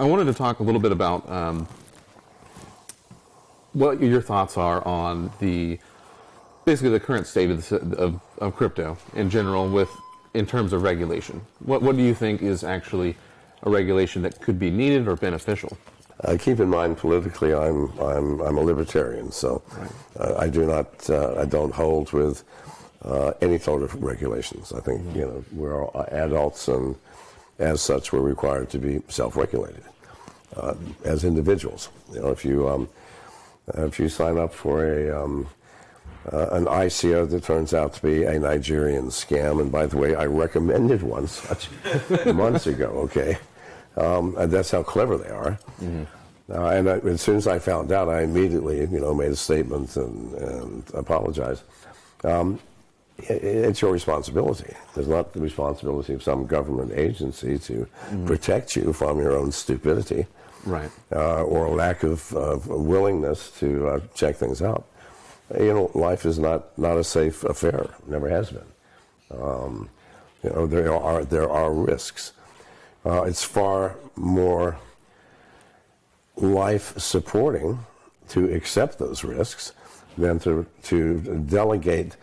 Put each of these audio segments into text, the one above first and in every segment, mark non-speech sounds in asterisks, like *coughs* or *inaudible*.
I wanted to talk a little bit about um, what your thoughts are on the basically the current state of, the, of, of crypto in general, with in terms of regulation. What what do you think is actually a regulation that could be needed or beneficial? Uh, keep in mind, politically, I'm I'm I'm a libertarian, so right. uh, I do not uh, I don't hold with uh, any sort of regulations. I think mm-hmm. you know we're all adults, and as such, we're required to be self-regulated uh, as individuals. You know, if you um, if you sign up for a um, uh, an ICO that turns out to be a Nigerian scam, and by the way, I recommended one such *laughs* months ago. Okay. Um, and that's how clever they are. Mm-hmm. Uh, and I, as soon as I found out, I immediately, you know, made a statement and, and apologized. Um, it, it's your responsibility. It's not the responsibility of some government agency to mm-hmm. protect you from your own stupidity, right, uh, or a lack of, of willingness to uh, check things out. You know, life is not, not a safe affair. Never has been. Um, you know, there are there are risks. Uh, it's far more life supporting to accept those risks than to, to delegate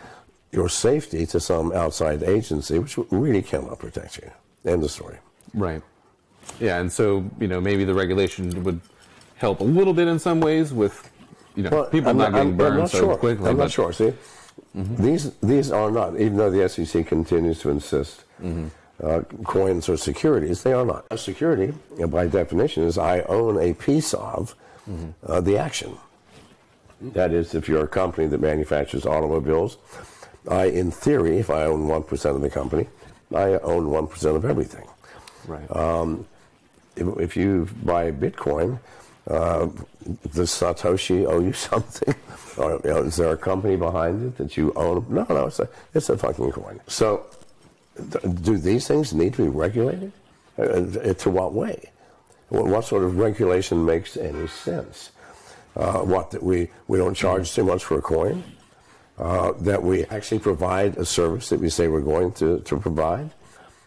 your safety to some outside agency, which really cannot protect you. End of story. Right. Yeah, and so, you know, maybe the regulation would help a little bit in some ways with, you know, well, people I'm not, getting I'm, burned I'm not so sure. quickly. I'm not sure. See, mm-hmm. these these are not, even though the SEC continues to insist mm-hmm uh, coins or securities. They are not. A security, by definition, is I own a piece of mm-hmm. uh, the action. That is, if you're a company that manufactures automobiles, I, in theory, if I own 1% of the company, I own 1% of everything. Right. Um, if, you buy Bitcoin, uh, does Satoshi owe you *laughs* something? or you know, is there a company behind it that you own? No, no, it's a, it's a fucking coin. So do these things need to be regulated? Uh, uh, to what way? What sort of regulation makes any sense? Uh, what that we, we don't charge too much for a coin? Uh, that we actually provide a service that we say we're going to, to provide?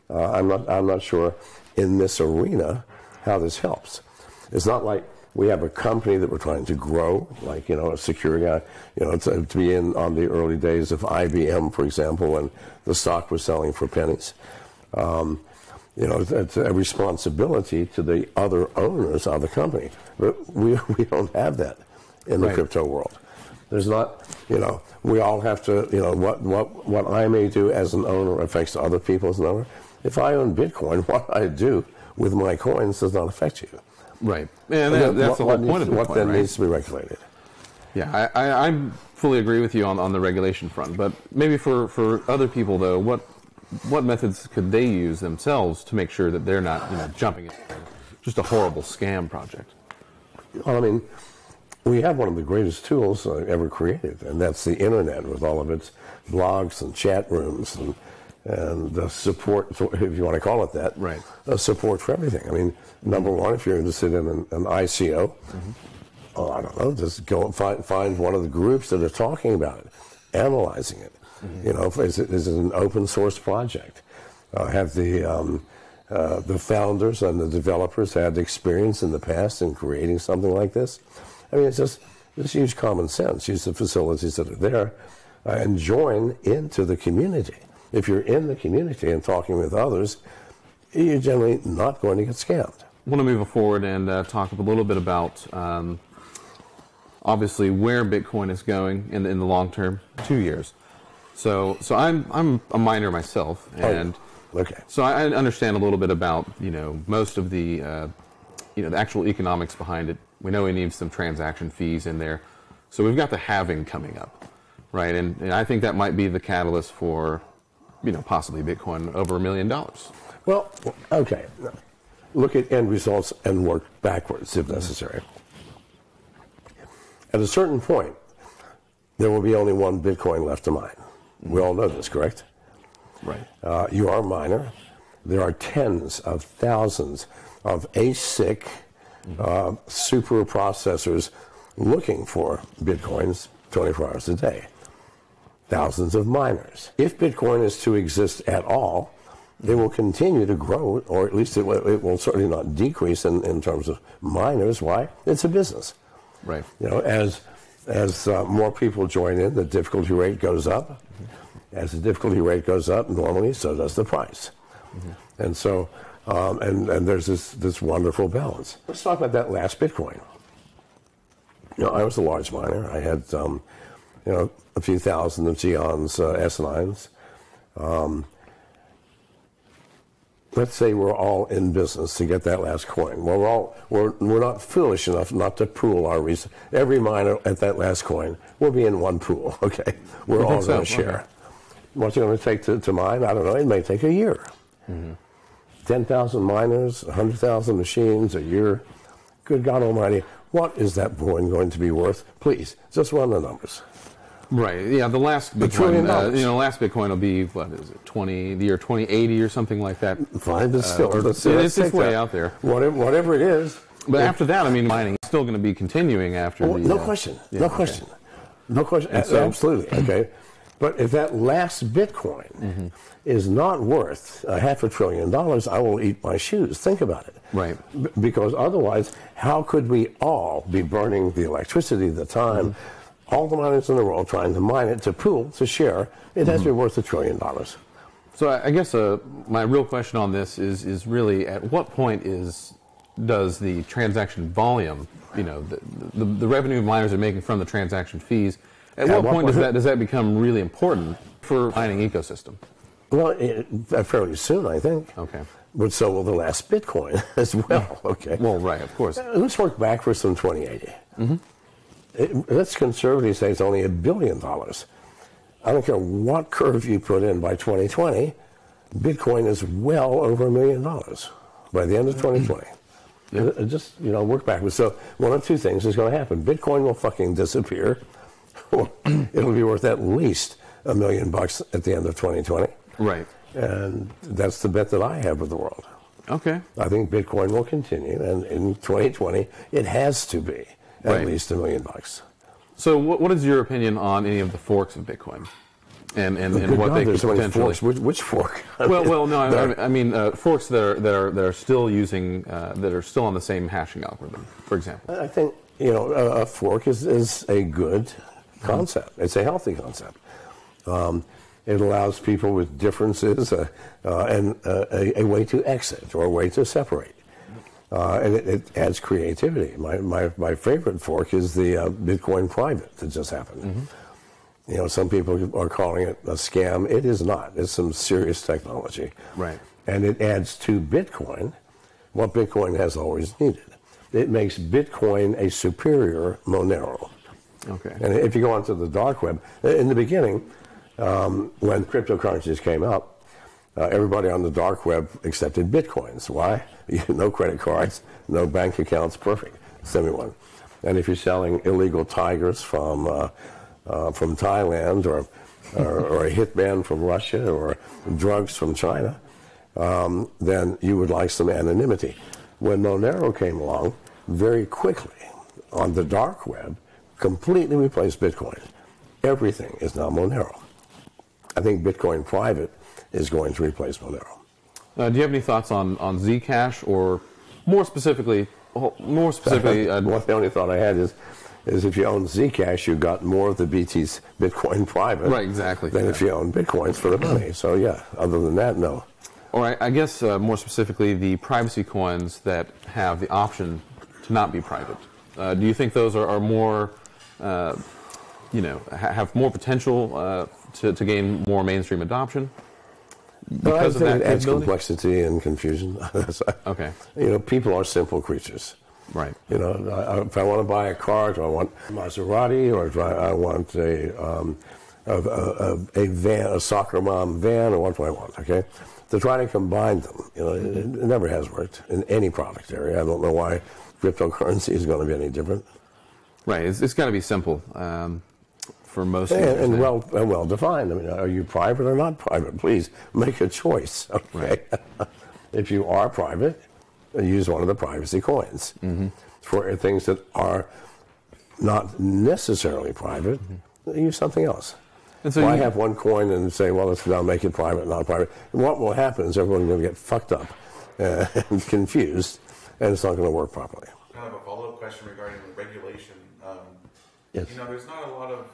Uh, I'm not I'm not sure in this arena how this helps. It's not like we have a company that we're trying to grow, like you know, a security, you know, to, to, be in on the early days of IBM, for example, when the stock was selling for pennies. Um, you know, it's a responsibility to the other owners of the company. But we, *laughs* we don't have that in the right. crypto world. There's not, you know, we all have to, you know, what, what, what I may do as an owner affects other people as an owner. If I own Bitcoin, *laughs* what I do with my coins does not affect you. Right. And that, that's the whole point needs, of What then right? needs to be regulated. Yeah, I, I, I, fully agree with you on, on the regulation front. But maybe for, for other people, though, what what methods could they use themselves to make sure that they're not you know, jumping into just a horrible scam project? Well, I mean, we have one of the greatest tools uh, ever created, and that's the internet with all of its blogs and chat rooms and and the support, if you want to call it that, right? support for everything. I mean, number one, if you're interested in an, an ICO, mm-hmm. oh, I don't know, just go and find find one of the groups that are talking about it, analyzing it. Mm-hmm. You know, is it, is it an open source project? Uh, have the um, uh, the founders and the developers had experience in the past in creating something like this? I mean, it's just it's huge common sense. Use the facilities that are there uh, and join into the community if you're in the community and talking with others, you're generally not going to get scammed. I want to move forward and uh, talk a little bit about um, obviously where Bitcoin is going in the, in the long term, two years. So, so I'm I'm a miner myself, oh, and oh, okay. So I understand a little bit about you know most of the uh, you know the actual economics behind it. We know we need some transaction fees in there, so we've got the halving coming up, right? And, and I think that might be the catalyst for you know, possibly Bitcoin over a million dollars. Well, okay. Look at end results and work backwards if necessary. At a certain point, there will be only one Bitcoin left to mine. We all know this, correct? Right. Uh, you are a miner. There are tens of thousands of ASIC uh, super processors looking for Bitcoins 24 hours a day thousands of miners. If Bitcoin is to exist at all, It will continue to grow, or at least it will, it will certainly not decrease in, in terms of miners. Why? It's a business. Right. You know, as as uh, more people join in, the difficulty rate goes up. As the difficulty rate goes up, normally so does the price. And so, um, and and there's this this wonderful balance. Let's talk about that last Bitcoin. You know, I was a large miner. I had, um, you know, a few thousand of Xeons uh, S9s. Um, let's say we're all in business to get that last coin. Well, we're all we're, we're not foolish enough not to pool our resources. Every miner at that last coin will be in one pool. *laughs* Okay, we're all going to share. Okay. What's it going to take to, mine? I don't know. It may take a year. Mm-hmm. Ten thousand miners, hundred thousand machines a year. Good God Almighty, what is that coin going to be worth? Please, just run the numbers. Right. Yeah. The last Bitcoin, uh, you know, last Bitcoin will be what is it? Twenty, the year twenty eighty or something like that. Fine, but still, or- let's, Uh, let's it's way that. out there. Whatever, whatever it is. But if- after that, I mean, mining is still going to be continuing after. Oh, the, no uh, question. yeah, no okay. question. No question. So- Absolutely. Okay. But if that last Bitcoin Mm-hmm. is not worth a half a trillion dollars, I will eat my shoes. Think about it. Right. B- because otherwise, how could we all be burning the electricity, the time, Mm-hmm. All the miners in the world trying to mine it, to pool, to share? It has to be worth a trillion dollars. So I guess uh, my real question on this is is really at what point is does the transaction volume, you know, the, the, the revenue miners are making from the transaction fees, at, what, what point does that does that become really important for mining ecosystem? Well, it, uh, fairly soon, I think. Okay. But so will the last Bitcoin *laughs* as well. *laughs* Okay. Well, right, of course. Uh, Let's work back for some 2080. It- let's conservatively say it's only a billion dollars. I don't care what curve you put in by 2020, Bitcoin is well over a million dollars by the end of 2020. *clears throat* Uh, Just, you know, work backwards. So one of two things is going to happen. Bitcoin will fucking disappear. or *clears throat* It'll be worth at least a million bucks at the end of 2020. Right. And that's the bet that I have with the world. Okay. I think Bitcoin will continue, and in 2020, it has to be at Right. least a million bucks. So what, what is your opinion on any of the forks of Bitcoin, and and, and what God, they could so potentially? forks. Which, which fork? *laughs* I Well, mean, well, no, I, I mean uh, forks that are that are that are still using uh, that are still on the same hashing algorithm, for example. I think you know a, a fork is, is a good concept. It's a healthy concept. Um, it allows people with differences uh, uh, and uh, a, a way to exit or a way to separate. Uh, and it, it adds creativity. My, my, my favorite fork is the uh, Bitcoin private that just happened. You know, some people are calling it a scam. It is not. It's some serious technology. Right. And it adds to Bitcoin what Bitcoin has always needed. It makes Bitcoin a superior Monero. Okay. And if you go onto the dark web, in the beginning, um, when cryptocurrencies came up, uh, everybody on the dark web accepted bitcoins. Why? *laughs* no credit cards, no bank accounts, perfect. Send me one. And if you're selling illegal tigers from uh, uh, from Thailand or, or *laughs* or a hitman from Russia or drugs from China, um, then you would like some anonymity. When Monero came along, very quickly on the dark web, completely replaced Bitcoin. Everything is now Monero. I think Bitcoin private is going to replace Monero. Uh, do you have any thoughts on on Zcash or more specifically, oh, more specifically, *laughs* uh, One the only thought I had is, is if you own Zcash, you got more of the BT's Bitcoin *laughs* private, Right, exactly, than yeah. if you own Bitcoins for the money. So yeah, other than that, no. or I, I guess uh, more specifically, the privacy coins that have the option to not be private. Uh, do you think those are, are more, uh, you know, ha- have more potential uh, to, to gain more mainstream adoption? Because of that adds complexity and confusion. *laughs* Okay. You know, people are simple creatures. Right. You know, if I want to buy a car, do I want Maserati or do I, I want a, um, a, a, a van, a soccer mom van, or what do I want? Okay, to try to combine them, you know, it, it never has worked in any product area. I don't know why cryptocurrency is going to be any different, Right. It's, it's got to be simple um, for most and, and well and well defined. I mean, are you private or not private? Please make a choice. *laughs* Okay, if you are private, use one of the privacy coins for things that are not necessarily private. Use something else. And so Why you- have one coin and say, well, let's now make it private, not private? And what will happen is everyone's going to get fucked up uh, *laughs* and confused, and it's not going to work properly. kind of a follow-up question regarding regulation. Um, Yes. You know, there's not a lot of,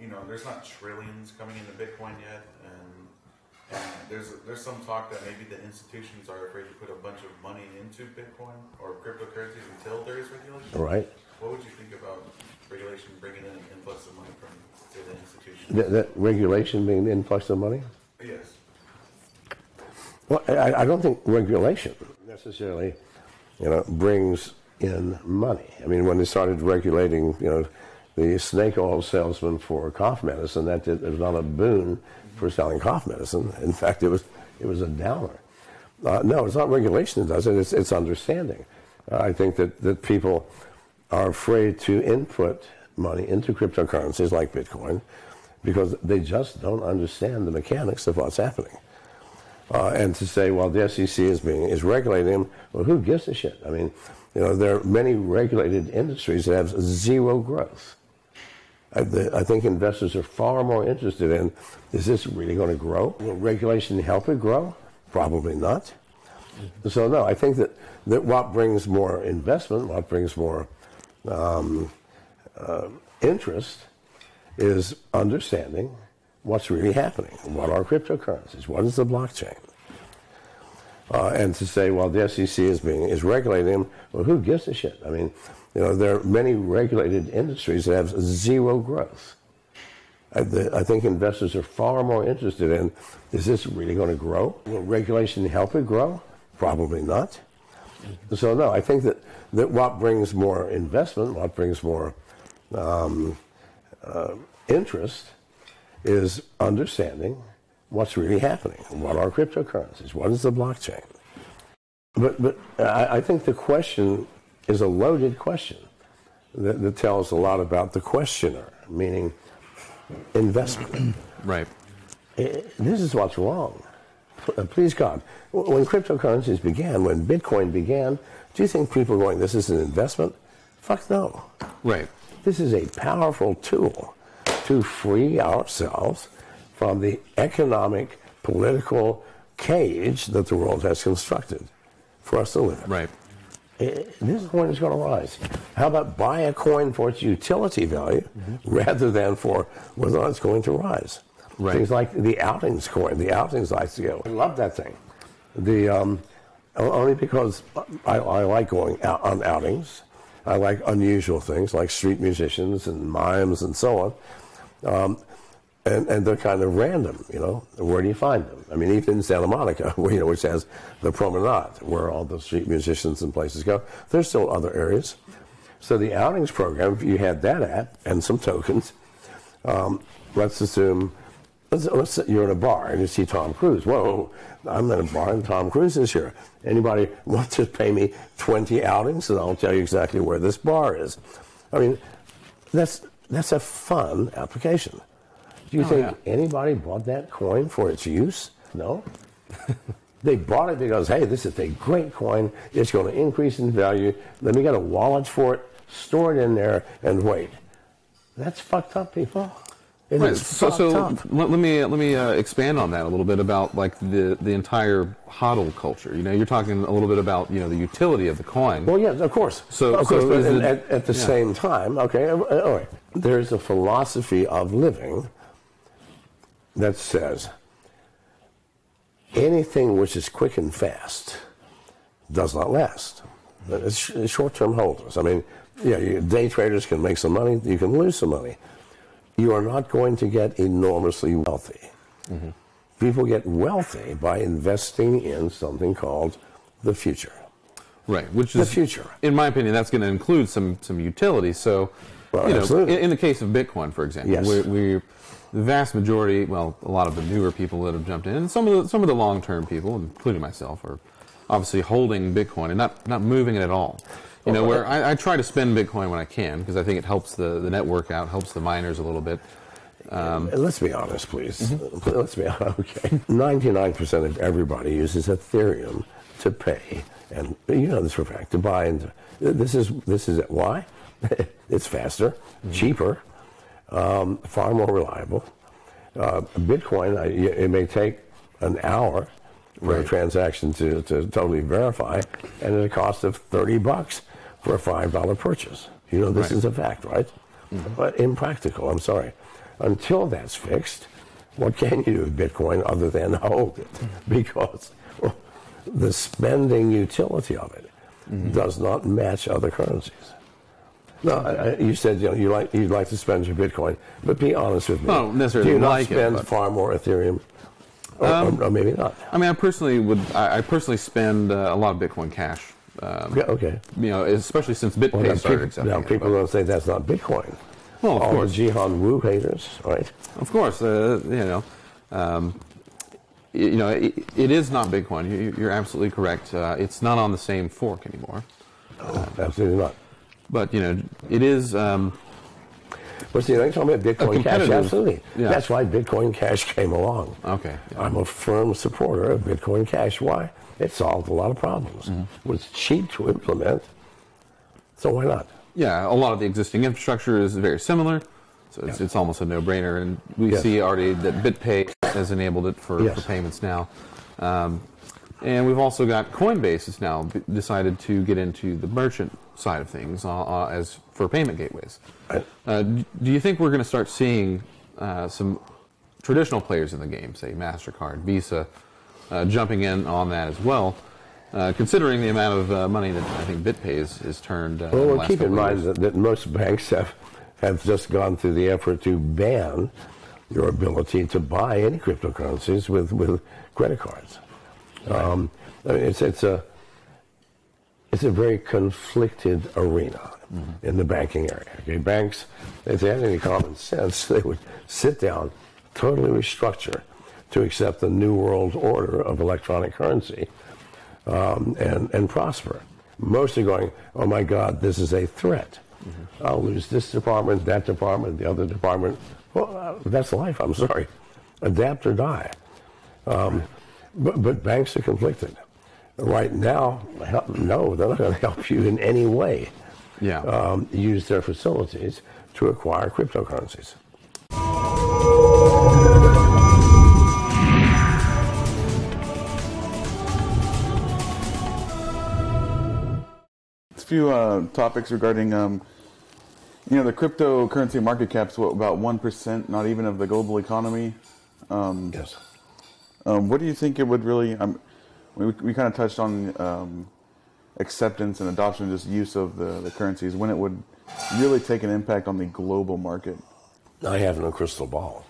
you know, there's not trillions coming into Bitcoin yet, and, and there's there's some talk that maybe the institutions are afraid to put a bunch of money into Bitcoin or cryptocurrencies until there is regulation. Right. What would you think about regulation bringing in an influx of money from, say, the institutions? That, that regulation being the influx of money? Yes. Well, I, I don't think regulation necessarily, you know, brings in money. I mean, when they started regulating, you know, the snake oil salesman for cough medicine, that did, it was not a boon for selling cough medicine. In fact, it was it was a downer. Uh, no, it's not regulation that does it. It's, it's understanding. Uh, I think that, that people are afraid to input money into cryptocurrencies like Bitcoin because they just don't understand the mechanics of what's happening. Uh, and to say, well, the SEC is being is regulating them. Well, who gives a shit? I mean, you know, there are many regulated industries that have zero growth. I, the, I think investors are far more interested in: is this really going to grow? Will regulation help it grow? Probably not. So no, I think that that what brings more investment, what brings more um, uh, interest, is understanding what's really happening. What are cryptocurrencies? What is the blockchain? Uh, and to say, well, the SEC is being is regulating them. Well, who gives a shit? I mean, you know, there are many regulated industries that have zero growth. I, the, I think investors are far more interested in: is this really going to grow? Will regulation help it grow? Probably not. So no, I think that, that what brings more investment, what brings more um, uh, interest, is understanding what's really happening. What are cryptocurrencies? What is the blockchain? But, but I, I think the question is a loaded question that, that tells a lot about the questioner, meaning investment. *clears throat* Right. This is what's wrong. Uh, Please God, when cryptocurrencies began, when Bitcoin began, do you think people were going, this is an investment? Fuck no. Right. This is a powerful tool to free ourselves from the economic, political cage that the world has constructed for us to live in. Right. Eh, This coin is going to rise. How about buy a coin for its utility value rather than for whether or not it's going to rise? Right. Things like the outings coin, the outings ICO. I love that thing. The um, only because I, I like going out on outings. I like unusual things like street musicians and mimes and so on. Um, and, and they're kind of random, you know. Where do you find them? I mean, even in Santa Monica, where, *laughs* you know, which has the promenade, where all the street musicians and places go, there's still other areas. So the outings program, if you had that app and some tokens, um, let's assume, let's, let's you're in a bar and you see Tom Cruise. Whoa, I'm in a bar and Tom Cruise is here. Anybody *laughs* want to pay me 20 outings and I'll tell you exactly where this bar is? I mean, that's, that's a fun application. Do you Oh, think yeah. anybody bought that coin for its use? No. *laughs* they bought it because, hey, this is a great coin. It's going to increase in value. Let me get a wallet for it, store it in there, and wait. That's fucked up, people. It Right. So, so let, let me let me uh, expand on that a little bit about like the the entire hodl culture. You know, you're talking a little bit about you know the utility of the coin. Well, yes, of course. So- of so course, but at, it- at, at the yeah. same time, okay, uh, all right. There's a philosophy of living that says anything which is quick and fast does not last. It's short-term holders. I mean, yeah, day traders can make some money. You can lose some money. You are not going to get enormously wealthy. Mm-hmm. People get wealthy by investing in something called the future. Right, which is The future. In my opinion, that's going to include some some utility. So, Well, you know, in, in the case of Bitcoin, for example, Yes. we the vast majority, well, a lot of the newer people that have jumped in, and some of the some of the long term people, including myself, are obviously holding Bitcoin and not not moving it at all. You know, where I, I try to spend Bitcoin when I can because I think it helps the, the network out, helps the miners a little bit. Uh, Let's be honest, please. Mm-hmm. Let's be honest. *laughs* Okay. Ninety-nine percent of everybody uses Ethereum to pay, and you know this for a fact. To buy and this is this is why *laughs* it's faster, Mm-hmm. cheaper, um, far more reliable. Uh, Bitcoin, I, it may take an hour for a transaction to, to totally verify, and at a cost of 30 bucks for a $5 purchase. You know, this Right. is a fact, right? But impractical, I'm sorry. Until that's fixed, what can you do with Bitcoin other than hold it? Because well, the spending utility of it does not match other currencies. No, I, you said you know you like you'd like to spend your Bitcoin, but be honest with me. Don't necessarily Do you not like it, spend Um, far more Ethereum, or, or, or maybe not? I mean, I personally would. I, I personally spend uh, a lot of Bitcoin Cash. Um, Yeah, okay. You know, especially since BitPay Well, started people, accepting now people don't say that's not Bitcoin. Well, of All course. the Jihan Wu haters, right? Of course, uh, you know, um, you know, it, it is not Bitcoin. You, you're absolutely correct. Uh, it's not on the same fork anymore. Absolutely not. But you know, it is. Um, But see, they talking about Bitcoin Cash. Absolutely. yeah. That's why Bitcoin Cash came along. okay. yeah. I'm a firm supporter of Bitcoin Cash. Why? It solved a lot of problems. Mm-hmm. It was cheap to implement, so why not? Yeah, a lot of the existing infrastructure is very similar, so it's, it's almost a no-brainer. And we Yes. see already that BitPay has enabled it for, Yes. for payments now. Um, and we've also got Coinbase has now b- decided to get into the merchant side of things uh, uh, as for payment gateways. Right. Uh, do you think we're going to start seeing uh, some traditional players in the game, say Mastercard, Visa, uh, jumping in on that as well? Uh, considering the amount of uh, money that I think BitPay has, has turned. Uh, Well, last keep in mind that, that most banks have, have just gone through the effort to ban your ability to buy any cryptocurrencies with, with credit cards. Um, I mean, it's, it's, a, it's a very conflicted arena in the banking area. Okay, banks, if they had any common sense, they would sit down, totally restructure to accept the new world order of electronic currency um, and, and prosper. Most are going, oh my God, this is a threat. I'll lose this department, that department, the other department. Well, uh, that's life, I'm sorry. Adapt or die. Um, but, but banks are conflicted. Right now, help, no, they're not going to help you in any way Yeah. um, use their facilities to acquire cryptocurrencies. A few uh, topics regarding, um, you know, the cryptocurrency market cap's what about one percent, not even of the global economy. Yes. Um, what do you think it would really? Um, we, we kind of touched on um, acceptance and adoption, just use of the, the currencies. When it would really take an impact on the global market? I have no crystal ball.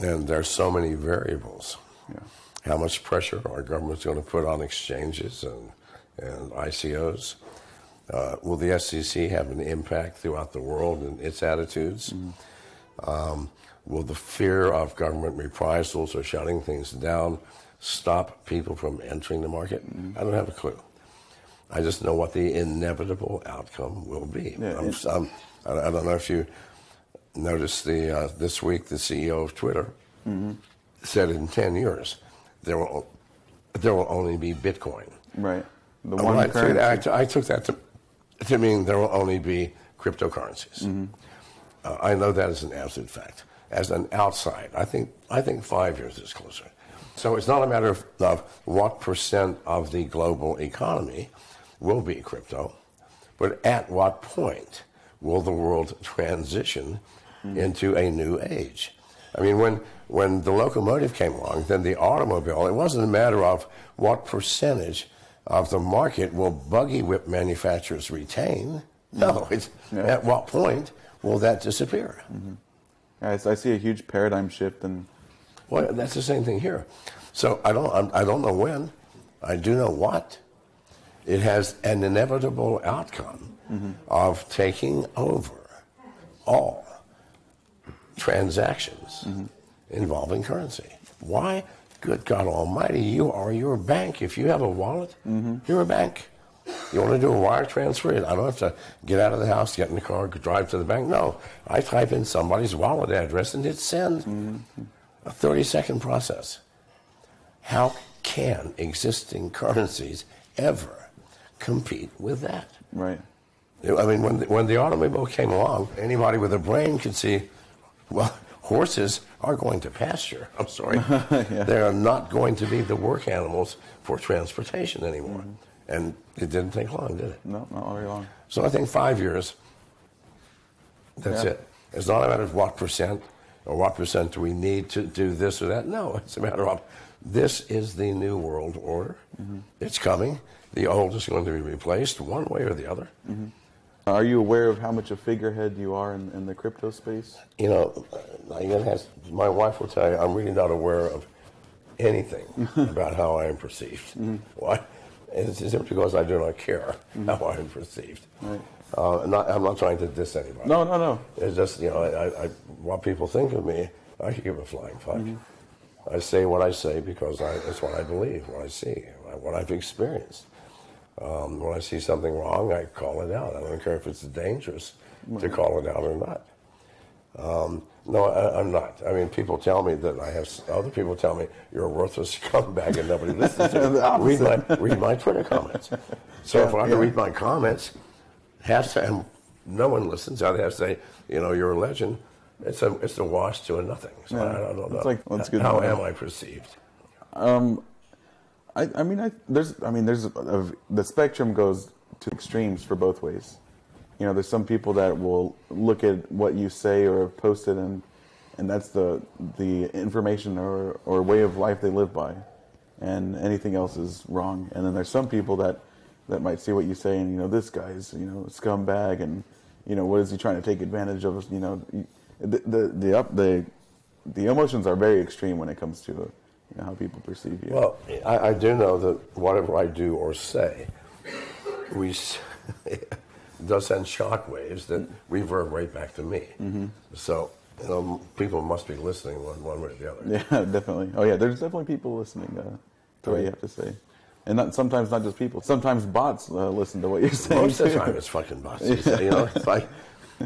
And there's so many variables. Yeah. How much pressure our government's going to put on exchanges and, and ICOs? Uh, will the SEC have an impact throughout the world in its attitudes? Um, will the fear of government reprisals or shutting things down stop people from entering the market? I don't have a clue. I just know what the inevitable outcome will be. Yeah, I'm, it- I'm, I I don't know if you noticed the uh, this week the CEO of Twitter said in ten years there will there will only be Bitcoin. Right. The one I, took, currency. I, I took that to, to mean there will only be cryptocurrencies. Uh, I know that is an absolute fact. As an outside, I think I think five years is closer. So it's not a matter of, of what percent of the global economy will be crypto, but at what point will the world transition into a new age? I mean, when when the locomotive came along, then the automobile. It wasn't a matter of what percentage of the market will buggy whip manufacturers retain. No, mm-hmm. it's at what point will that disappear? Mm-hmm. I, I see a huge paradigm shift, and Well, that's the same thing here. So I don't, I'm, I don't know when. I do know what. It has an inevitable outcome of taking over all transactions involving currency. Why? Good God Almighty, you are your bank. If you have a wallet, you're a bank. You want to do a wire transfer? I don't have to get out of the house, get in the car, drive to the bank. No, I type in somebody's wallet address and hit send. A 30 second process. How can existing currencies ever compete with that? right. I mean, when the, when the automobile came along, anybody with a brain could see, well, Horses are going to pasture. I'm sorry. *laughs* They are not going to be the work animals for transportation anymore. Mm-hmm. And it didn't take long, did it? No, not very long. So I think five years, that's Yeah. it. It's not a matter of what percent or what percent do we need to do this or that. No, it's a matter of this is the new world order. Mm-hmm. It's coming. The old is going to be replaced one way or the other. Mm-hmm. Are you aware of how much a figurehead you are in, in the crypto space? You know, uh, has, my wife will tell you I'm really not aware of anything *laughs* about how I am perceived. Mm-hmm. Why? It's simply because I do not care how I am perceived. Right. Uh, not, I'm not trying to diss anybody. No, no, no. It's just, you know, I, I, what people think of me, I give a flying fuck. I say what I say because I, it's what I believe, what I see, what I've experienced. Um, when I see something wrong, I call it out. I don't care if it's dangerous to call it out or not. Um, no, I, I'm not. I mean, people tell me that I have. Other people tell me you're a worthless *laughs* scumbag and nobody listens to you. *laughs* read my read my Twitter comments. So if I yeah. read my comments, to, and no one listens. I'd have to say, you know, you're a legend. It's a it's a wash to a nothing. So Yeah. I, don't know. That's like- that's good How am I perceived? Um, I, I mean, I, there's, I mean, there's, a, the spectrum goes to extremes for both ways. You know, there's some people that will look at what you say or have posted, and and that's the the information or or way of life they live by, and anything else is wrong. And then there's some people that that might see what you say, and you know, this guy's you know scumbag, and you know, what is he trying to take advantage of? us? You know, the the the up the the emotions are very extreme when it comes to you know, how people perceive you. Well, I, I do know that whatever I do or say, we *laughs* does send shock waves that reverberate back to me. So, you know, people must be listening one, one way or the other. *laughs* Yeah, definitely. Oh yeah, there's definitely people listening uh, to what you have to say, and not, sometimes not just people. Sometimes bots uh, listen to what you're saying. Most of the time, it's fucking bots. You know, it's like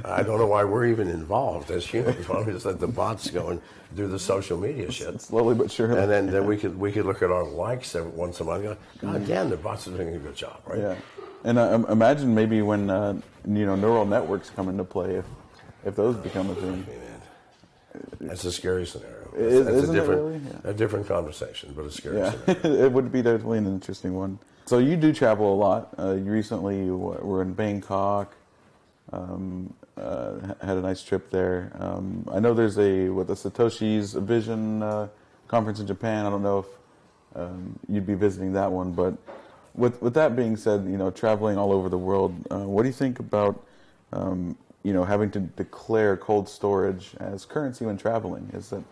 I don't know why we're even involved as humans. *laughs* Why don't we just let the bots go and do the social media shit? *laughs* Slowly but surely. And then, then we could we could look at our likes every once in a while. And go, God damn, the bots are doing a good job, right? yeah, and uh, imagine maybe when uh, you know neural networks come into play, if if those become a thing. That's a scary scenario. Is- That's isn't a it different, really? Yeah. a different conversation, but a scary Yeah, *laughs* it would be definitely an interesting one. So you do travel a lot. Uh, you recently you were in Bangkok. Um, uh, had a nice trip there. Um, I know there's a what the Satoshi's Vision uh, conference in Japan. I don't know if um, you'd be visiting that one, but with with that being said, you know, traveling all over the world, uh, what do you think about um, you know having to declare cold storage as currency when traveling? Is that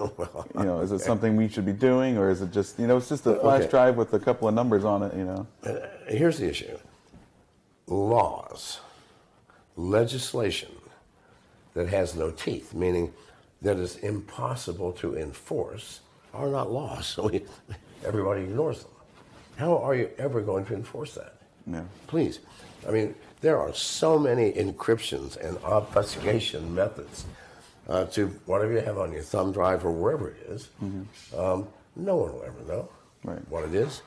well, *laughs* you know, is it something we should be doing, or is it just, you know, it's just a flash Okay. drive with a couple of numbers on it, you know? Uh, here's the issue laws, legislation that has no teeth, meaning that is impossible to enforce, are not laws. *laughs* So we, everybody ignores them. How are you ever going to enforce that? Yeah. Please. I mean, there are so many encryptions and obfuscation methods uh, to whatever you have on your thumb drive or wherever it is. Um, no one will ever know Right. what it is.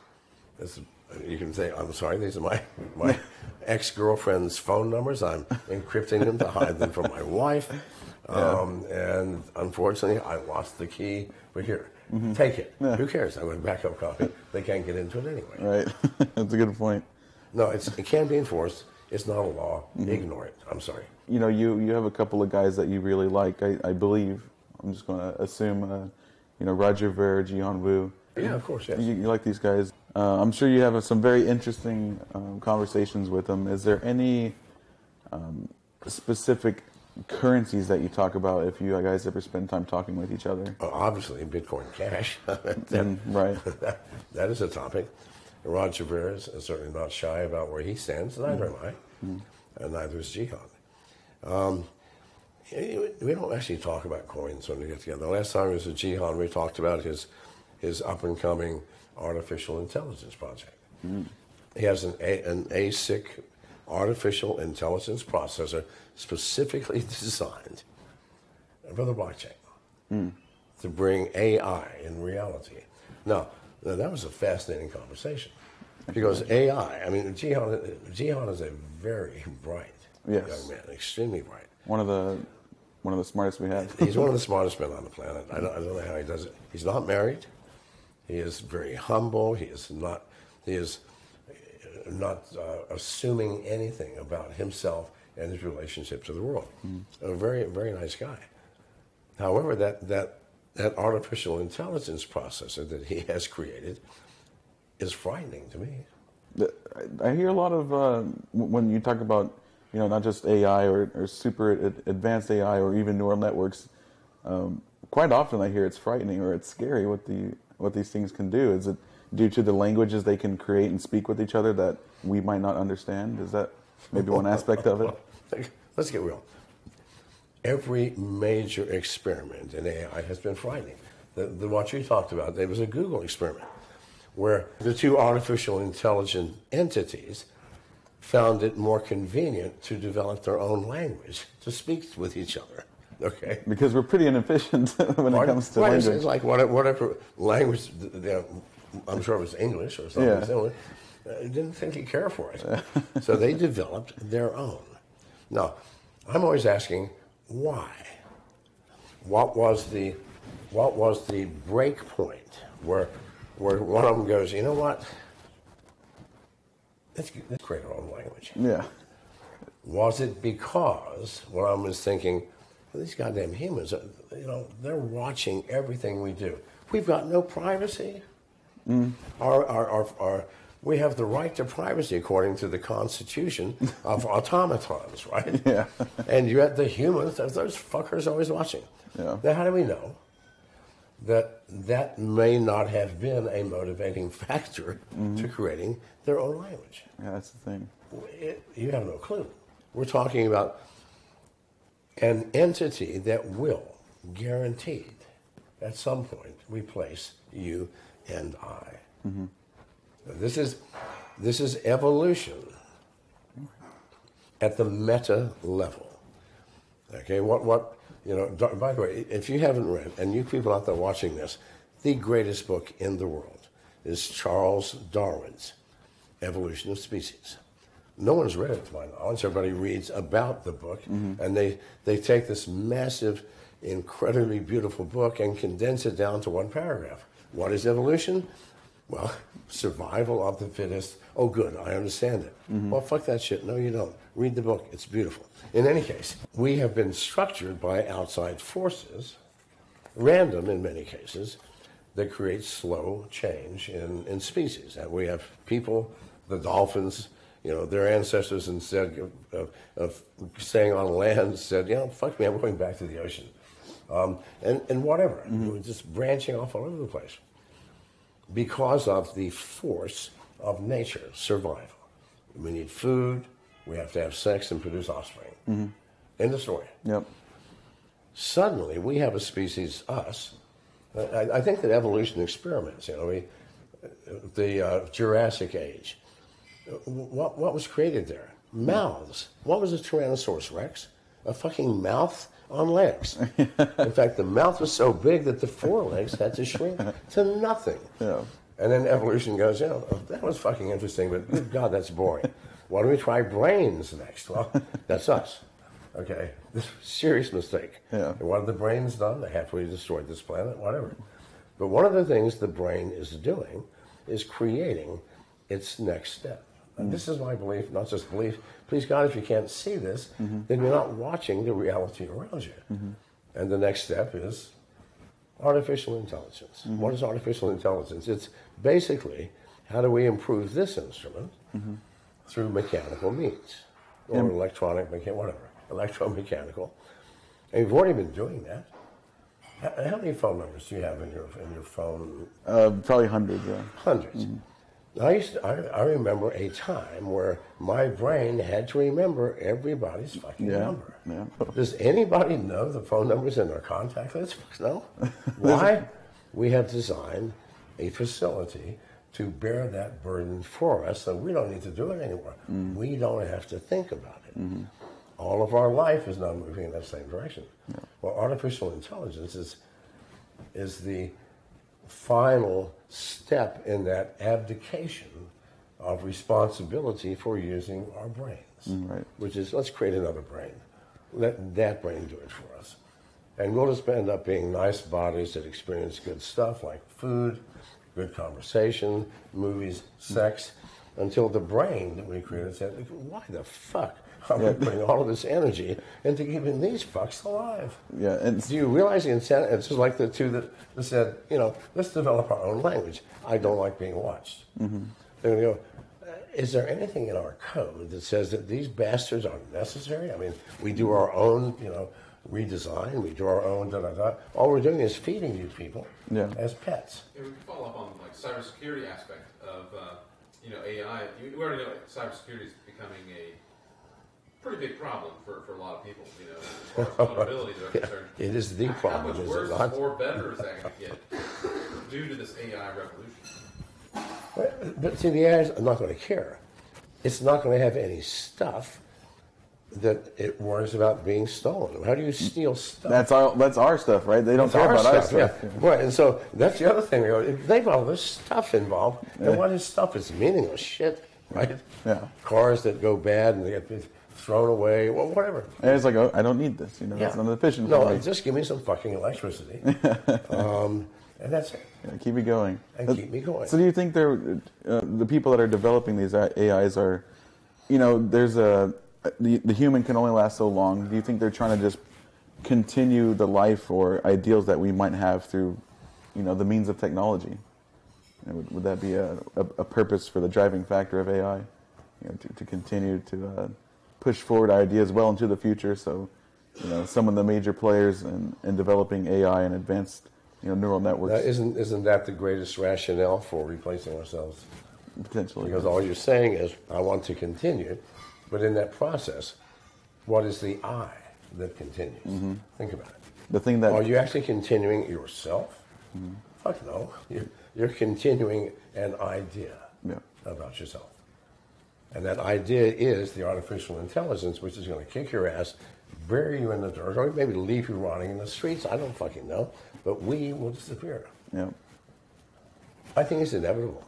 It's, you can say, I'm sorry, these are my, my *laughs* ex girlfriend's phone numbers. I'm encrypting them to hide them from my wife. *laughs* Um, and unfortunately, I lost the key. But here, take it. Who cares? I'm going to back up copy. They can't get into it anyway. Right. *laughs* That's a good point. No, it's, it can be enforced. It's not a law. Ignore it. I'm sorry. You know, you, you have a couple of guys that you really like, I, I believe. I'm just going to assume, uh, you know, Roger Ver, Jihan Wu. Yeah, of course, yes. You, you like these guys. Uh, I'm sure you have some very interesting um, conversations with them. Is there any um, specific currencies that you talk about if you guys ever spend time talking with each other? Uh, obviously, Bitcoin Cash. That- *laughs* Mm, right. that, that is a topic. Roger Ver is certainly not shy about where he stands. Neither am I. And neither is Jihan. Um, we don't actually talk about coins when we get together. The last time we was at Jihan, we talked about his, his up and coming artificial intelligence project. Hmm. He has an, A, an ASIC artificial intelligence processor specifically *laughs* designed for the blockchain hmm. to bring AI in reality. Now, that was a fascinating conversation because AI, I mean, Jihan, Jihan is a very bright Yes. young man, extremely bright. One of the one of the smartest we have. He's one of the *laughs* smartest men on the planet. I don't, I don't know how he does it. He's not married. He is very humble. He is not. He is not uh, assuming anything about himself and his relationship to the world. A very, very nice guy. However, that that that artificial intelligence processor that he has created is frightening to me. I hear a lot of uh, when you talk about you know not just AI or, or super advanced AI or even neural networks. Um, quite often, I hear it's frightening or it's scary what the what these things can do. Is it due to the languages they can create and speak with each other that we might not understand? Is that maybe one aspect of it? *laughs* Let's get real. Every major experiment in AI has been frightening. The, the what you talked about, it was a Google experiment where the two artificial intelligent entities found it more convenient to develop their own language to speak with each other. Okay. Because we're pretty inefficient *laughs* when it comes to it's- language. It's like whatever, whatever language, I'm sure it was English or something Yeah. similar, uh, didn't think he'd care for it. so they *laughs* developed their own. Now, I'm always asking why. What was the, what was the break point where, where one of them goes, you know what? Let's, let's create our own language. yeah. Was it because when I was thinking, well, these goddamn humans, uh, you know, they're watching everything we do. We've got no privacy. Our, our, our, our, we have the right to privacy according to the constitution *laughs* of automatons, right? Yeah. and yet the humans, those those fuckers always watching. Yeah. Now, how do we know that that may not have been a motivating *laughs* factor to creating their own language? Yeah, that's the thing. it, you have no clue. We're talking about an entity that will, guaranteed, at some point, replace you and I. Mm-hmm. Now, This is this is evolution at the meta level. Okay, what what you know? By the way, if you haven't read, and you people out there watching this, the greatest book in the world is Charles Darwin's Evolution of Species. No one's read it to my knowledge. Everybody reads about the book, mm-hmm. and they they take this massive, incredibly beautiful book and condense it down to one paragraph. What is evolution? Well, *laughs* survival of the fittest. Oh, good, I understand it. Mm-hmm. Well, fuck that shit. No, you don't. Read the book. It's beautiful. In any case, we have been structured by outside forces, random in many cases, that create slow change in, in species. And we have people, the dolphins, you know, their ancestors instead of, of, of staying on land said, you know, fuck me, I'm going back to the ocean. Um, and, and whatever. We're just branching off all over the place because of the force of nature, survival. We need food, we have to have sex and produce offspring. End of story. Yep. Suddenly, we have a species, us. I, I think that evolution experiments, you know, we, the uh, Jurassic Age, what, what was created there? Mouths. What was a Tyrannosaurus Rex? A fucking mouth on legs. *laughs* In fact, the mouth was so big that the forelegs had to shrink to nothing. Yeah. And then evolution goes, you know, that was fucking interesting, but God, that's boring. Why don't we try brains next? Well, *laughs* that's us. Okay, this serious mistake. Yeah. What have the brains done? They halfway destroyed this planet, whatever. But one of the things the brain is doing is creating its next step. And this is my belief, not just belief. Please God, if you can't see this, mm-hmm. then you're not watching the reality around you. Mm-hmm. And the next step is artificial intelligence. Mm-hmm. What is artificial intelligence? It's basically how do we improve this instrument through mechanical means or electronic, whatever, electromechanical. And we've already been doing that. How, how many phone numbers do you have in your in your phone? Uh, probably hundreds. Yeah. 100s I used to, I, I remember a time where my brain had to remember everybody's fucking Yeah, number. yeah. Does anybody know the phone numbers in their contact list? No. *laughs* Why? we have designed a facility to bear that burden for us, so we don't need to do it anymore. Mm-hmm. We don't have to think about it. Mm-hmm. All of our life is now moving in that same direction. Well, artificial intelligence is is the final step in that abdication of responsibility for using our brains, mm, right. which is let's create another brain. let that brain do it for us. And we'll just end up being nice bodies that experience good stuff like food, good conversation, movies, sex, until the brain that we created said, why the fuck are we Yeah. putting all of this energy into keeping these fucks alive? Yeah, and Do you realize the incentive? It's just like the two that said, you know, let's develop our own language. I don't like being watched. Mm-hmm. They're going to go, "Uh, is there anything in our code that says that these bastards are necessary? I mean, we do our own, you know, redesign. We do our own da da da. All we're doing is feeding these people Yeah. as pets. Yeah, we can follow up on like cybersecurity aspect of uh, you know AI. You, already know cybersecurity is becoming a pretty big problem for, for a lot of people. You know, as far as vulnerabilities are *laughs* concerned. It is the How problem, much is worse it not? or better is that going to get due to this AI revolution? But, but see, the AI is not going to care. It's not going to have any stuff that it worries about being stolen. How do you steal stuff? that's our that's our stuff, right? They don't It's care our about our stuff, stuff. yeah. Right, and so that's the other thing. If they've all this stuff involved, and what is stuff? is meaningless shit, right? Yeah. Cars that go bad and they get thrown away, well, whatever. And it's like, oh, I don't need this. You know, that's not efficient No, me. just give me some fucking electricity, *laughs* um, and that's it. Yeah, keep me going. And keep me going. So, do you think they're, uh, the people that are developing these AIs are, you know, there's a the, the human can only last so long. Do you think they're trying to just continue the life or ideals that we might have through, you know, the means of technology? Would, would that be a, a, a purpose for the driving factor of AI? You know, to, to continue to uh, push forward ideas well into the future. So, you know, some of the major players in, in developing AI and advanced, you know, neural networks. Now, isn't isn't that the greatest rationale for replacing ourselves? potentially. Because all you're saying is, I want to continue, but in that process, what is the I that continues? Think about it. the thing that Are you actually continuing yourself? Mm-hmm. Fuck no. You're, you're continuing an idea Yeah. about yourself. And that idea is the artificial intelligence, which is going to kick your ass, bury you in the dirt, or maybe leave you rotting in the streets. I don't fucking know. But we will disappear. yeah. I think it's inevitable.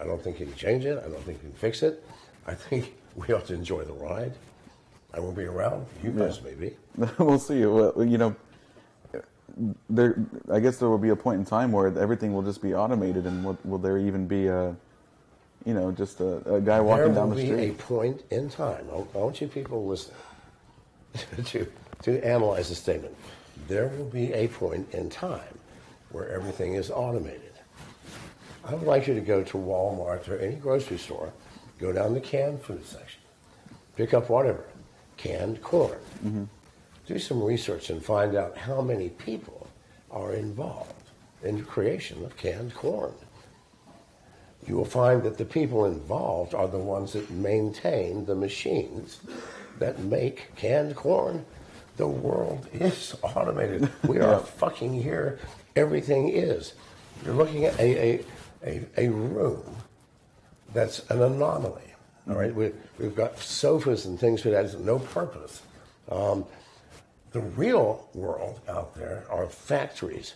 I don't think you can change it. I don't think you can fix it. I think we ought to enjoy the ride. I won't be around. You guys may be. *laughs* we'll see. Well, you know, there. I guess there will be a point in time where everything will just be automated, and will, will there even be a, you know, just a, a guy walking down the street? there will be a point in time. I I want you people listening *laughs* to, to analyze the statement. There will be a point in time where everything is automated. I would like you to go to Walmart or any grocery store, go down the canned food section, pick up whatever, canned corn. Mm-hmm. Do some research and find out how many people are involved in the creation of canned corn you will find that the people involved are the ones that maintain the machines that make canned corn. The world is *laughs* automated. We are fucking here. Everything is. You're looking at a, a, a, a room that's an anomaly. All right, we, we've got sofas and things that has no purpose. Um, the real world out there are factories,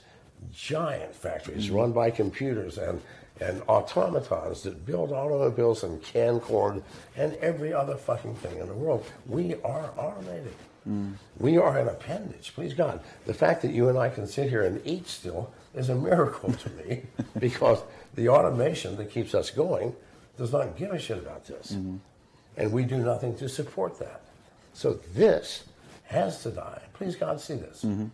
giant factories run by computers and, and automatons that build automobiles and can corn and every other fucking thing in the world. We are automated. We are an appendage, please God. The fact that you and I can sit here and eat still is a miracle to me *laughs* because the automation that keeps us going does not give a shit about this. Mm-hmm. And we do nothing to support that. So this has to die. Please God, see this. Mm-hmm.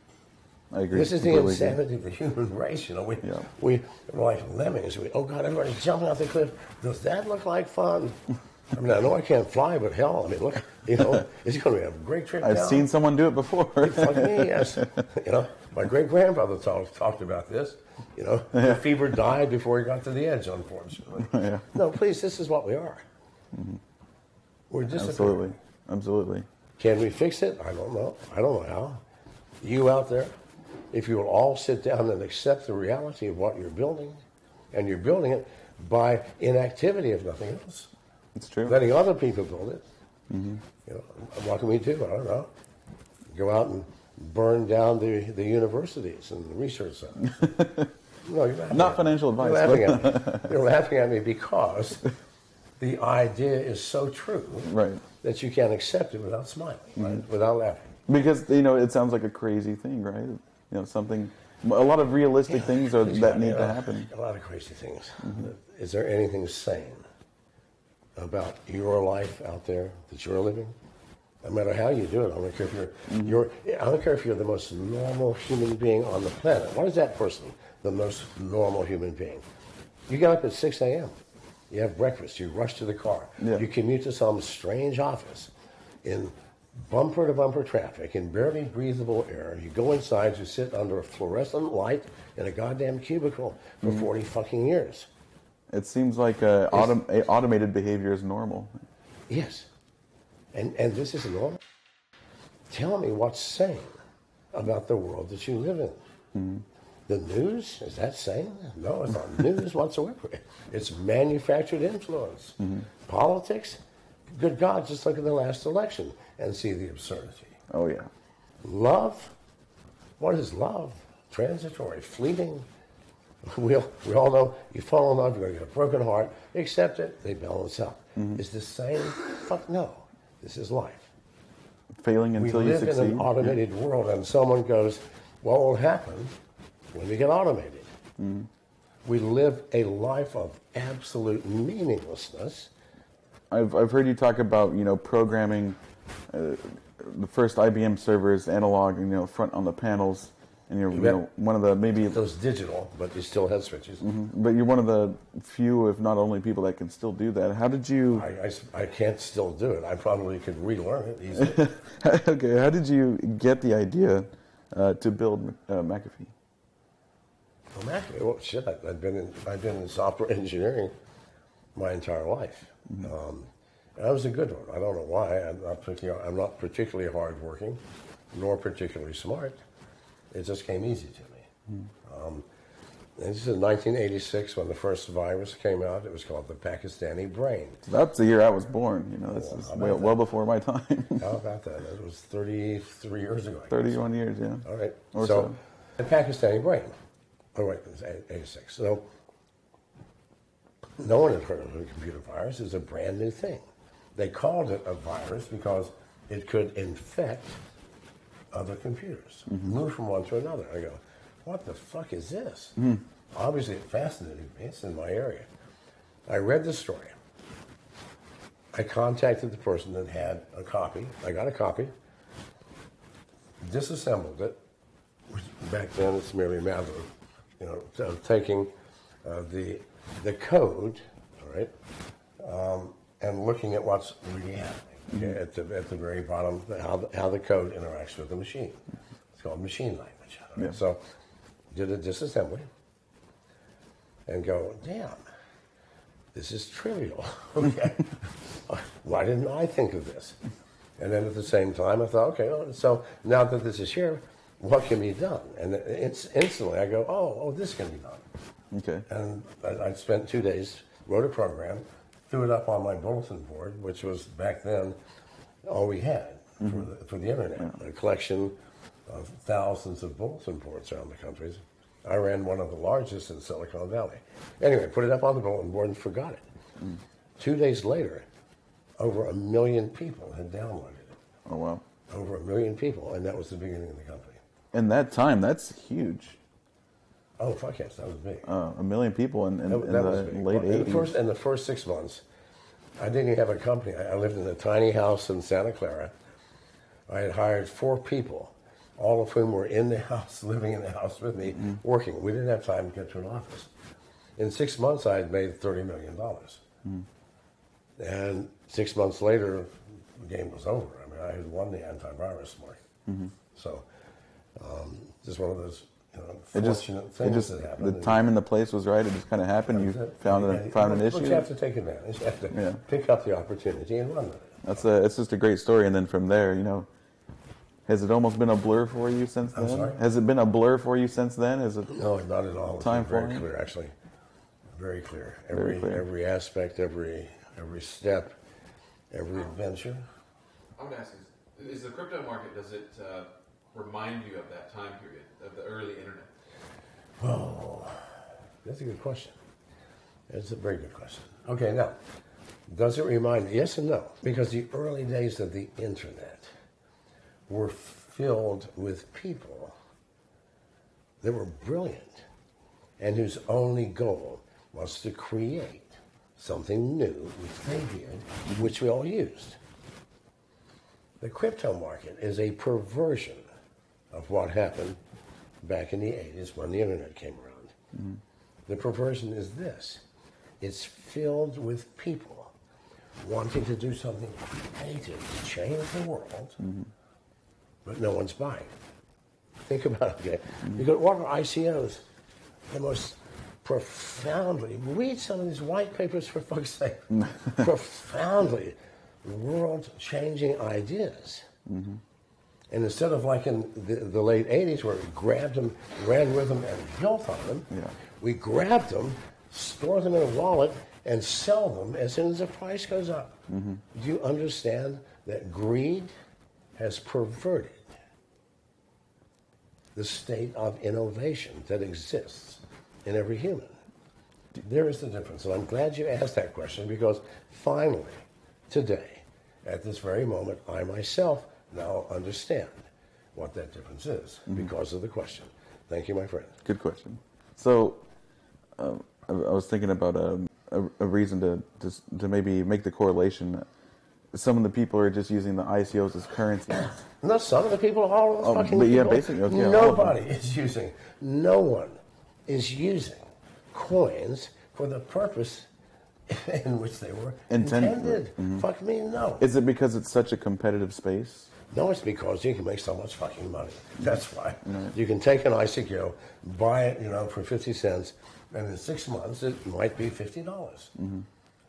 I agree. This is the completely agree. insanity of the human race. You know, we Yeah. we we're like lemmings. We oh God, everybody's jumping off the cliff. Does that look like fun? *laughs* I mean, I know I can't fly, but hell, I mean, look, you know, *laughs* it's going to be a great trip. I've down. seen someone do it before. Fuck me, yes. *laughs* You know, my great grandfather talked talked about this. You know, *laughs* the fever died before he got to the edge, unfortunately. Yeah. No, please, this is what we are. Mm-hmm. We're disappearing. Absolutely. Absolutely. Can we fix it? I don't know. I don't know how. You out there, if you will all sit down and accept the reality of what you're building, and you're building it by inactivity, if nothing else, It's true. letting other people build it. You know, what can we do? I don't know. Go out and burn down the, the universities and the research centers. *laughs* no, you're laughing Not at- financial You're advice, laughing at me. You're laughing at me because the idea is so true Right. that you can't accept it without smiling, right? Mm-hmm. without laughing. Because you know, it sounds like a crazy thing, right? You know, something. A lot of realistic things are, *laughs* that need you to happen. A lot of crazy things. Mm-hmm. Is there anything sane about your life out there that you're living? No matter how you do it, I don't care if you're, mm-hmm. you're I don't care if you're the most normal human being on the planet. What is that person? The most normal human being. You get up at 6 a.m. You have breakfast. You rush to the car. Yeah. You commute to some strange office in bumper to bumper traffic in barely breathable air. You go inside. You sit under a fluorescent light in a goddamn cubicle for mm-hmm. 40 fucking years. It seems like uh, autom- automated behavior is normal. Yes. And, and this is normal. Tell me what's sane about the world that you live in. The news, is that sane? No, it's not *laughs* news whatsoever. It's manufactured influence. Politics, good God, just look at the last election and see the absurdity. Oh yeah. Love, what is love? Transitory, fleeting. *laughs* We all, we all know you fall in love, you're going to get a broken heart. Accept it, they balance out. Is the same. Fuck no. This is life. Failing until you succeed. We live in an automated world, and someone goes, What will happen when we get automated? We live a life of absolute meaninglessness. I've, I've heard you talk about you know programming uh, the first IBM servers analog you know front on the panels and you're you know, one of the maybe Those digital, but you still have switches. but you're one of the few if not only people that can still do that. How did you I, I, I can't still do it. I probably could relearn it easily. *laughs* okay how did you get the idea uh, to build uh, McAfee? Well, actually, well, shit, I, I've been in, I've been in software *laughs* engineering my entire life. Um, and that was a good one. I don't know why. I'm not particularly, I'm not particularly hardworking, nor particularly smart. It just came easy to me. Um, this is 1986 when the first virus came out. It was called the Pakistani brain. That's the year I was born. You know, this Well, is well, well before my time. *laughs* How about that? It was 33 years ago. I guess. 31 years, yeah. All right. Or so, so. the Pakistani brain. Oh, wait, it was 86. So, no one had heard of a computer virus. It's a brand new thing. They called it a virus because it could infect other computers, move from one to another. I go, what the fuck is this? Obviously, it fascinated me. It's in my area. I read the story. I contacted the person that had a copy. I got a copy, disassembled it. Back then, it's merely a matter of, you know, of taking uh, the the code, all right, um, and looking at what's really happening at the at the very bottom, how the, how the code interacts with the machine. It's called machine language. right? Yeah. So, did a disassembly, and go, damn, this is trivial. *laughs* okay. *laughs* Why didn't I think of this? And then at the same time, I thought, okay, well, so now that this is here, what can be done? And it's instantly I go, oh, oh, this can be done. Okay. And I, I spent two days, wrote a program, threw it up on my bulletin board, which was back then all we had for, mm-hmm. the, for the internet, a collection of thousands of bulletin boards around the country. I ran one of the largest in Silicon Valley. Anyway, put it up on the bulletin board and forgot it. Mm. Two days later, over a million people had downloaded it. Oh wow. Over a million people, and that was the beginning of the company. In that time, that's huge. Oh, fuck yes, that was big. Uh, a million people in, in, That, in that the late Well, in, the 80s. first, in the first six months, I didn't even have a company. I, I lived in a tiny house in Santa Clara. I had hired four people, all of whom were in the *laughs* house, living in the house with me, Mm-hmm. working. We didn't have time to get to an office. In six months, I had made $30 million. Mm. And six months later, the game was over. I mean, I had won the antivirus market. Mm-hmm. So, um, just one of those It just, it just happened. the time and the place was right. It just kind of happened. You found a, found an but issue. You have to take advantage. You have to Yeah. pick up the opportunity and run with it. That's a, it's just a great story. And then from there, you know, has it almost been a blur for you since I'm then? sorry? Has it been a blur for you since then? Is it? No, not at all. It's Time very for it? clear, actually. Very clear. Very Every clear. every aspect, every every step, every adventure. I'm gonna ask is, is the crypto market does it uh, remind you of that time period of the early internet? Oh, that's a good question. That's a very good question. Okay, now, does it remind me? Yes and no. Because the early days of the internet were filled with people that were brilliant and whose only goal was to create something new, which they did, which we all used. The crypto market is a perversion of what happened back in the 80s when the internet came around. The perversion is this it's filled with people wanting to do something creative to change the world, but no one's buying. Think about it, okay? You go to order ICOs, the most profoundly, read some of these white papers for fuck's sake, *laughs* profoundly world changing ideas. Mm-hmm. And instead of like in the, the late 80s where we grabbed them, ran with them, and built on them, Yeah. we grabbed them, store them in a wallet, and sell them as soon as the price goes up. Mm-hmm. Do you understand that greed has perverted the state of innovation that exists in every human? There is the difference. And I'm glad you asked that question because finally, today, at this very moment, I myself now understand what that difference is because of the question. Thank you, my friend. Good question. So, um, I, I was thinking about um, a, a reason to, to to maybe make the correlation. Some of the people are just using the ICOs as currency. *coughs* Not some of the people, are all the Oh, fucking but yeah, people. basically, okay, all of them. Nobody is using, no one is using coins for the purpose *laughs* in which they were Intend- intended. Fuck me, no. Is it because it's such a competitive space? No, it's because you can make so much fucking money. Mm. That's why. Mm. You can take an ICO, buy it, you know, for 50 cents, and in six months it might be $50. dollars mm-hmm.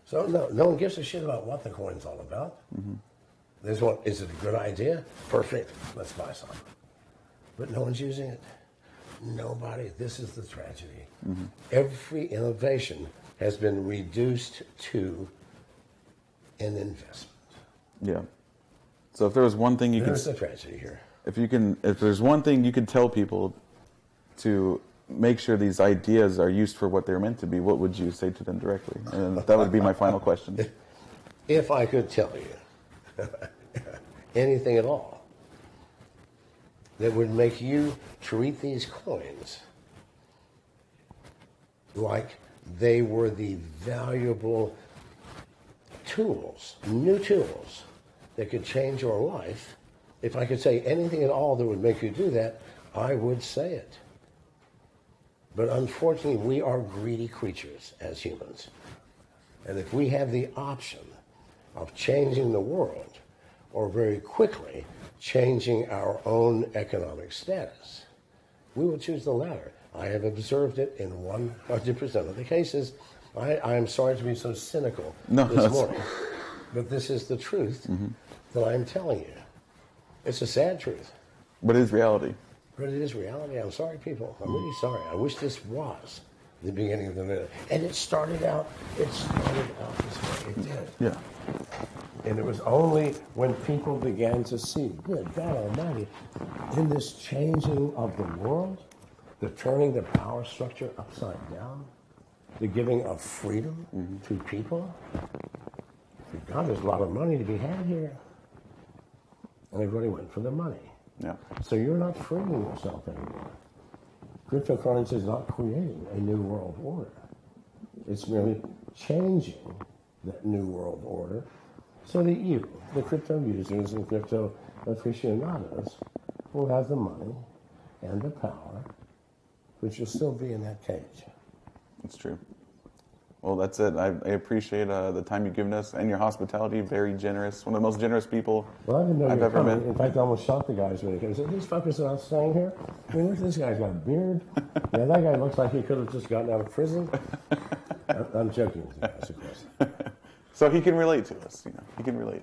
So no, no one gives a shit about what the coin's all about. Mm-hmm. There's one, is it a good idea? Perfect. Let's buy some. But no one's using it. Nobody. This is the tragedy. Mm-hmm. Every innovation has been reduced to an investment. Yeah. So if there was one thing you could There's the tragedy here. if you can if there's one thing you could tell people to make sure these ideas are used for what they're meant to be what would you say to them directly and that would be my final question *laughs* If I could tell you *laughs* anything at all that would make you treat these coins like they were the valuable tools, new tools that could change your life, if I could say anything at all that would make you do that, I would say it. But unfortunately, we are greedy creatures as humans. And if we have the option of changing the world or very quickly changing our own economic status, we will choose the latter. I have observed it in 100% of the cases. I, am sorry to be so cynical No, this morning, but this is the truth mm-hmm. that I'm telling you. It's a sad truth. but it is reality But it is reality. I'm sorry, people. I'm really sorry. I wish this was the beginning of the minute. And it started out, it started out this way. It did. yeah And it was only when people began to see, good God Almighty, in this changing of the world, the turning the power structure upside down, the giving of freedom mm-hmm. to people. God, there's a lot of money to be had here. And everybody went for the money. yeah So you're not freeing yourself anymore. Cryptocurrency is not creating a new world order. It's merely changing that new world order so that you, the crypto users and crypto aficionados, will have the money and the power, but you'll still be in that cage. it's true well that's it i, I appreciate uh, the time you've given us and your hospitality very generous one of the most generous people Well, I didn't know i've ever coming. met In fact, I almost shot the guys when he came. I said, these fuckers are not staying here. I mean, look, this guy's got a beard. *laughs* yeah, that guy looks like he could have just gotten out of prison. *laughs* I'm joking with you guys, of course. *laughs* so he can relate to us you know he can relate